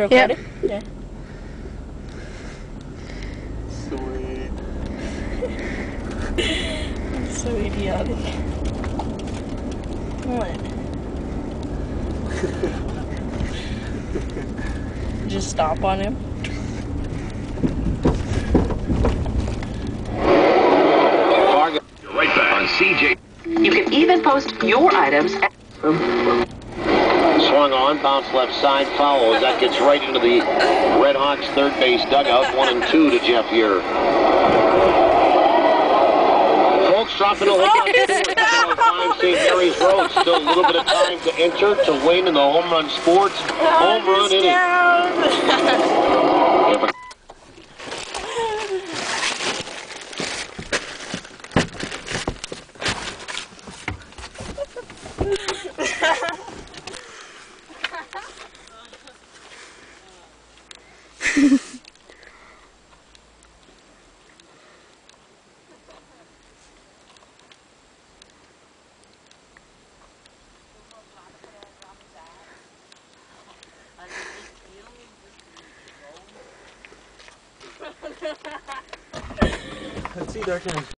You Yep. ready? Yeah. Sweet. so idiotic. What? Just stop on him. Fargo. Right back on CJ. You can even post your items at Swung on, bounce left side, foul as that gets right into the Red Hawks third base dugout. One and two to Jeff here. Folks dropping a home run. Five St. Mary's Road. Still a little bit of time to enter to win in the home run sports. Home run inning. If a It's either I can